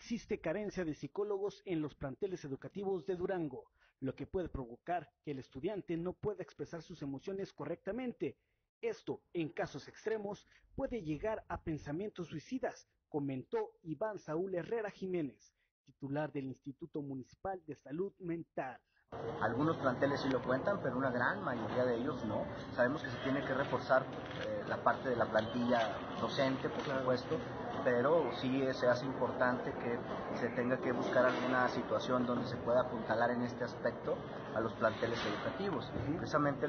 Existe carencia de psicólogos en los planteles educativos de Durango, lo que puede provocar que el estudiante no pueda expresar sus emociones correctamente. Esto, en casos extremos, puede llegar a pensamientos suicidas, comentó Iván Saúl Herrera Jiménez, titular del Instituto Municipal de Salud Mental. Algunos planteles sí lo cuentan, pero una gran mayoría de ellos no. Sabemos que se tiene que reforzar eh, la parte de la plantilla docente, por supuesto, pero sí se hace importante que se tenga que buscar alguna situación donde se pueda apuntalar en este aspecto a los planteles educativos. Precisamente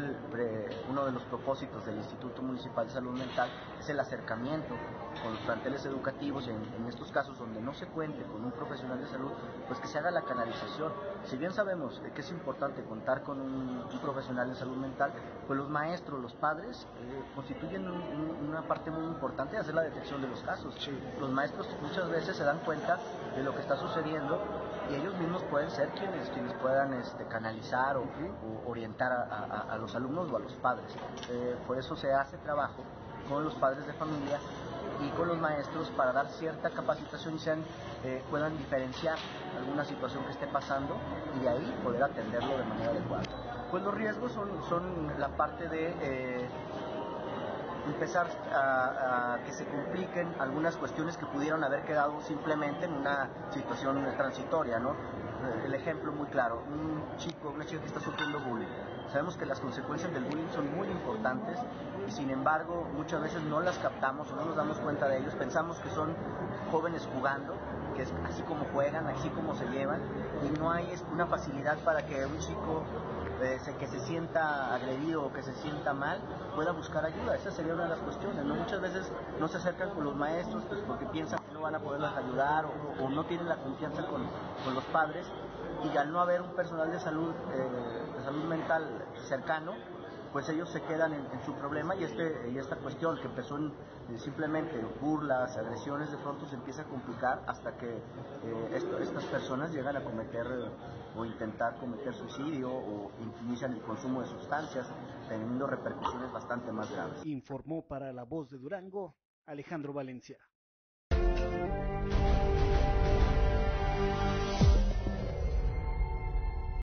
uno de los propósitos del Instituto Municipal de Salud Mental es el acercamiento con los planteles educativos, en, en estos casos donde no se cuente con un profesional de salud, pues que se haga la canalización. Si bien sabemos que es importante contar con un, profesional de salud mental, pues los maestros, los padres, eh, constituyen una parte muy importante de hacer la detección de los casos. Los maestros muchas veces se dan cuenta de lo que está sucediendo y ellos mismos pueden ser quienes, quienes puedan este, canalizar o, orientar a, los alumnos o a los padres. Eh, por eso se hace trabajo con los padres de familia y con los maestros para dar cierta capacitación y sean, eh, puedan diferenciar alguna situación que esté pasando y de ahí poder atenderlo de manera adecuada. Pues los riesgos son, son la parte de eh, empezar a, que se compliquen algunas cuestiones que pudieron haber quedado simplemente en una situación transitoria, ¿no? El ejemplo muy claro, un chico, una chica que está sufriendo bullying. Sabemos que las consecuencias del bullying son muy importantes sin embargo muchas veces no las captamos o no nos damos cuenta de ellos. Pensamos que son jóvenes jugando, que es así como juegan, así como se llevan y no hay una facilidad para que un chico que se sienta agredido o que se sienta mal, pueda buscar ayuda. Esa sería una de las cuestiones. ¿no? Muchas veces no se acercan con los maestros pues, porque piensan que no van a poderles ayudar o, no tienen la confianza con, los padres y al no haber un personal de salud, eh, de salud mental cercano, pues ellos se quedan en, su problema y, este, y esta cuestión que empezó en, simplemente burlas, agresiones, de pronto se empieza a complicar hasta que eh, estas personas llegan a cometer o intentar cometer suicidio o inician el consumo de sustancias, teniendo repercusiones bastante más graves. Informó para La Voz de Durango Alejandro Valencia.